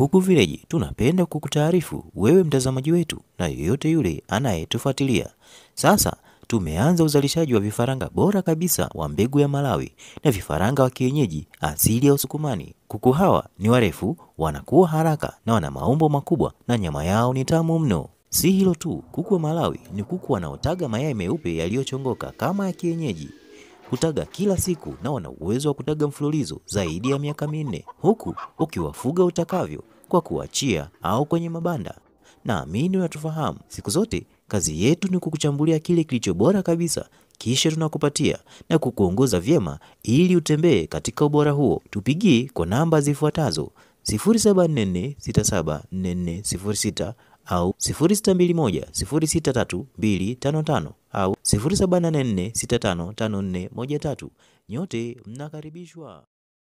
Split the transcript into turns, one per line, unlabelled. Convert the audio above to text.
Kuku Village tunapenda kukutaarifu wewe mtazamaji wetu na yoyote yule anayetufuatilia. Sasa tumeanza uzalishaji wa vifaranga bora kabisa wa mbegu ya Malawi na vifaranga wa kienyeji asili ya Usukumani. Kuku hawa ni warefu, wanakuwa haraka na wana maumbo makubwa na nyama yao ni tamu mno. Si hilo tu, kuku wa Malawi ni kuku wanaotaga mayai meupe yaliyochongoka kama ya kienyeji. Hutaga kila siku na wana uwezo wa kutaga mfululizo zaidi ya miaka minne, huku ukiwafuga utakavyo kwa kuachia au kwenye mabanda. Naamini unatufahamu. Siku zote kazi yetu ni kukuchambulia kile kilicho bora kabisa, kisha tunakupatia na kukuongoza vyema ili utembee katika ubora huo. Tupigie kwa namba zifuatazo 0744674406 au 0621063255 au 0784655413. Nyote mnakaribishwa.